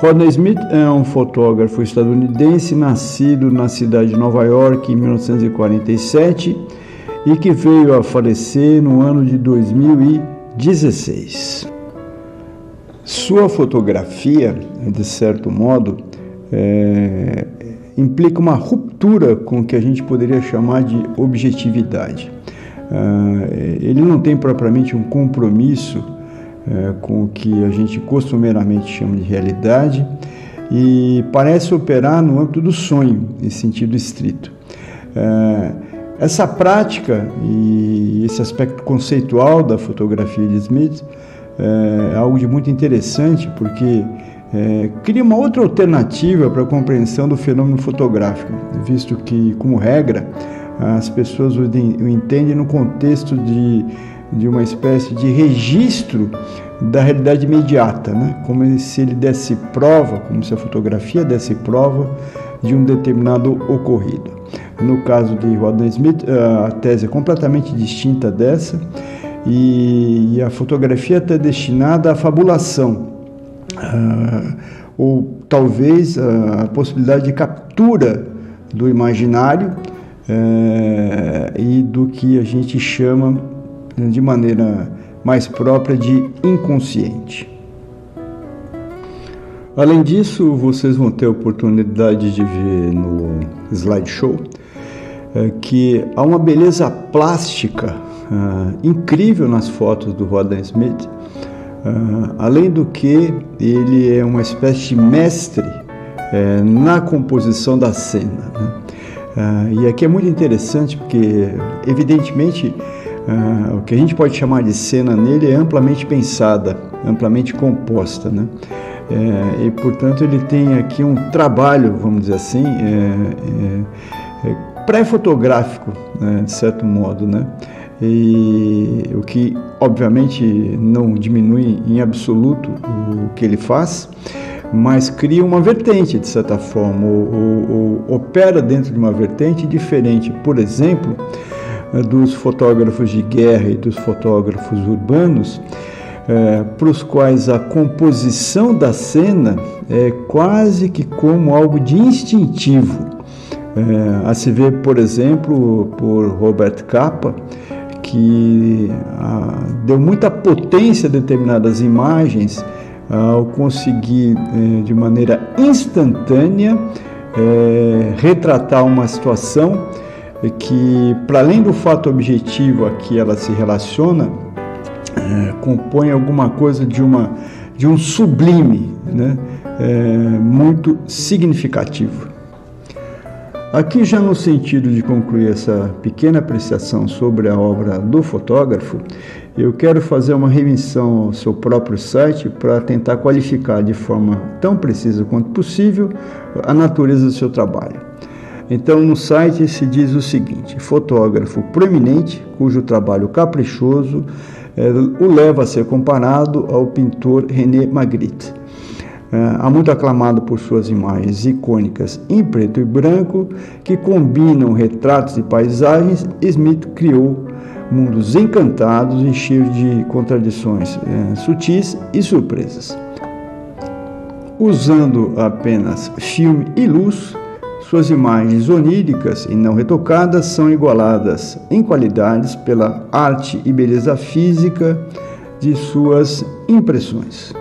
Rodney Smith é um fotógrafo estadunidense nascido na cidade de Nova York em 1947 e que veio a falecer no ano de 2016. Sua fotografia, de certo modo, é, implica uma ruptura com o que a gente poderia chamar de objetividade. Ah, ele não tem propriamente um compromisso é, com o que a gente costumeiramente chama de realidade e parece operar no âmbito do sonho, em sentido estrito. É, essa prática e esse aspecto conceitual da fotografia de Smith é, é algo de muito interessante porque é, cria uma outra alternativa para a compreensão do fenômeno fotográfico, visto que, como regra, as pessoas o entendem no contexto de de uma espécie de registro da realidade imediata, né? como se ele desse prova, como se a fotografia desse prova de um determinado ocorrido. No caso de Rodney Smith, a tese é completamente distinta dessa e a fotografia está destinada à fabulação, uh, ou talvez a possibilidade de captura do imaginário uh, e do que a gente chama de maneira mais própria de inconsciente. Além disso, vocês vão ter a oportunidade de ver no slideshow é, que há uma beleza plástica uh, incrível nas fotos do Rodney Smith, uh, além do que ele é uma espécie de mestre uh, na composição da cena. Né? e aqui é muito interessante porque, evidentemente, Uh, o que a gente pode chamar de cena nele é amplamente pensada, amplamente composta, né? É, e portanto ele tem aqui um trabalho, vamos dizer assim, é, é, é pré-fotográfico, né, de certo modo, né? E o que obviamente não diminui em absoluto o que ele faz, mas cria uma vertente de certa forma, ou, ou, ou opera dentro de uma vertente diferente. Por exemplo, dos fotógrafos de guerra e dos fotógrafos urbanos, é, para os quais a composição da cena é quase que como algo de instintivo. É, a se ver, por exemplo, por Robert Capa, que a, ah, deu muita potência a determinadas imagens ao conseguir, de maneira instantânea, retratar uma situação é que, para além do fato objetivo a que ela se relaciona, é, compõe alguma coisa de, uma, de um sublime né? É, muito significativo. Aqui, já no sentido de concluir essa pequena apreciação sobre a obra do fotógrafo, eu quero fazer uma remissão ao seu próprio site para tentar qualificar de forma tão precisa quanto possível a natureza do seu trabalho. Então, no site se diz o seguinte: fotógrafo proeminente, cujo trabalho caprichoso é, o leva a ser comparado ao pintor René Magritte. Há muito aclamado por suas imagens icônicas em preto e branco que combinam retratos e paisagens, Smith criou mundos encantados e cheios de contradições é, sutis e surpresas. Usando apenas filme e luz, suas imagens oníricas e não retocadas são igualadas em qualidades pela arte e beleza física de suas impressões.